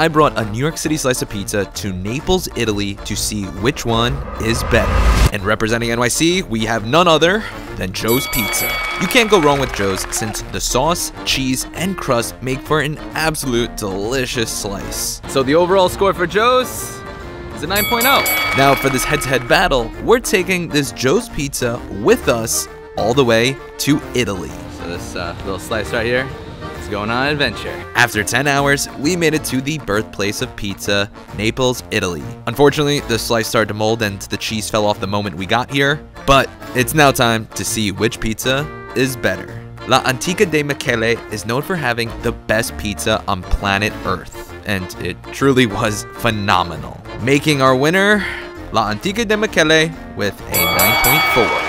I brought a New York City slice of pizza to Naples, Italy to see which one is better. And representing NYC, we have none other than Joe's Pizza. You can't go wrong with Joe's since the sauce, cheese, and crust make for an absolute delicious slice. So the overall score for Joe's is a 9.0. Now for this head-to-head battle, we're taking this Joe's Pizza with us all the way to Italy. So this uh, little slice right here going on an adventure. After 10 hours, we made it to the birthplace of pizza, Naples, Italy. Unfortunately, the slice started to mold and the cheese fell off the moment we got here, but it's now time to see which pizza is better. La Antica de Michele is known for having the best pizza on planet Earth, and it truly was phenomenal. Making our winner, La Antica de Michele with a 9.4.